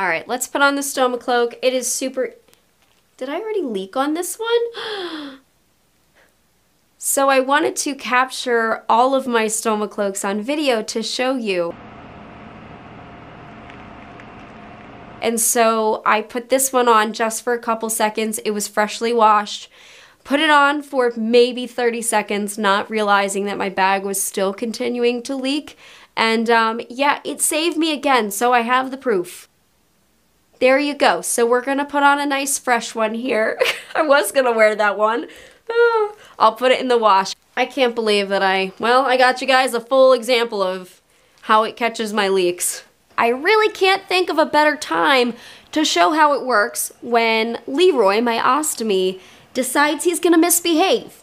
All right, let's put on the Stoma Cloak. It is super... Did I already leak on this one? so I wanted to capture all of my Stoma Cloaks on video to show you. And so I put this one on just for a couple seconds. It was freshly washed. Put it on for maybe 30 seconds, not realizing that my bag was still continuing to leak. And um, yeah, it saved me again, so I have the proof. There you go. So we're going to put on a nice fresh one here. I was going to wear that one. I'll put it in the wash. I can't believe that I, well, I got you guys a full example of how it catches my leaks. I really can't think of a better time to show how it works when Leroy, my ostomy, decides he's gonna misbehave.